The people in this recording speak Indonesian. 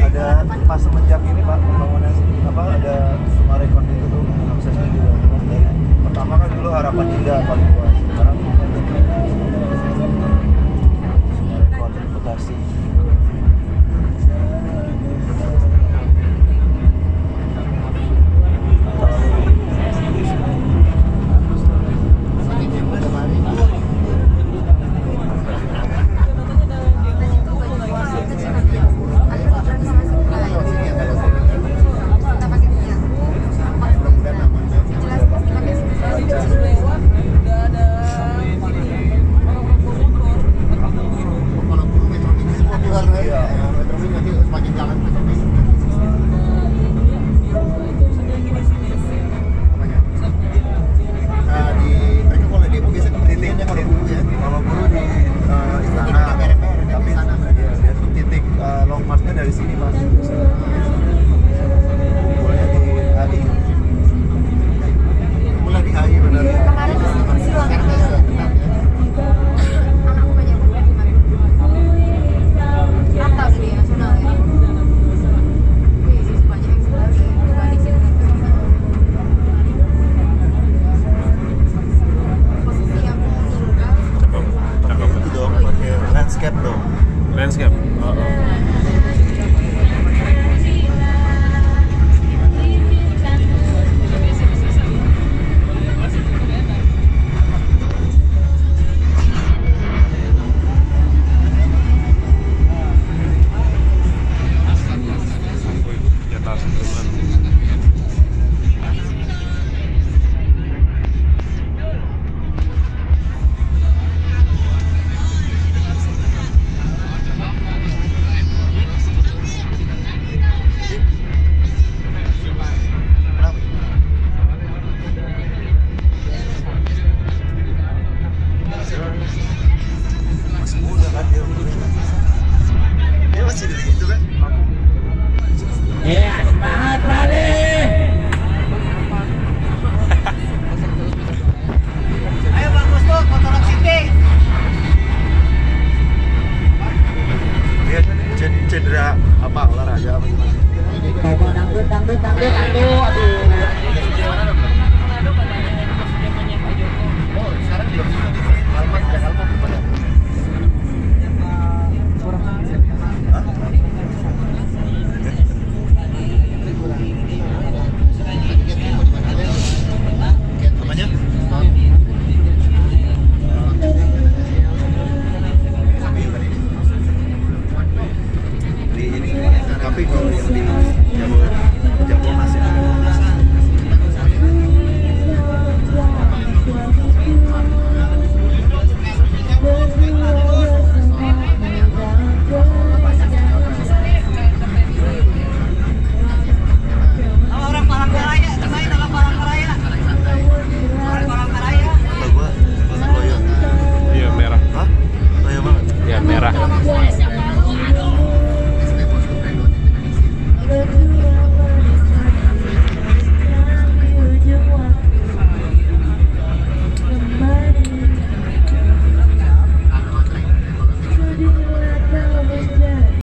ada pas semenjak ini pak pembangunan apa ada semua rekor itu tuh aksesnya juga pertama kan dulu harapan tidak paling luas sekarang Iya, Metro Mini nanti semakin jalan Metro Mini landscape. Uh -oh. jamu jamu mas